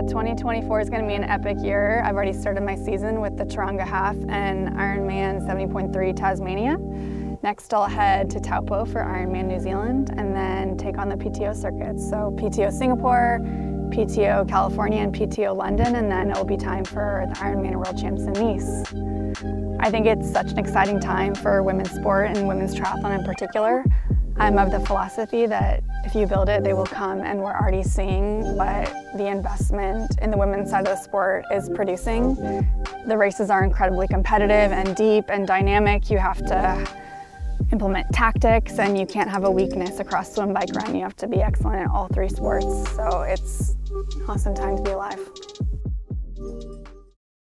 Yeah, 2024 is going to be an epic year. I've already started my season with the Tauranga Half and Ironman 70.3 Tasmania. Next, I'll head to Taupo for Ironman New Zealand and then take on the PTO circuits. So PTO Singapore, PTO California, and PTO London, and then it'll be time for the Ironman World Champs in Nice. I think it's such an exciting time for women's sport and women's triathlon in particular. I'm of the philosophy that if you build it, they will come, and we're already seeing what the investment in the women's side of the sport is producing. The races are incredibly competitive and deep and dynamic. You have to implement tactics and you can't have a weakness across swim, bike, run. You have to be excellent in all three sports. So it's awesome time to be alive.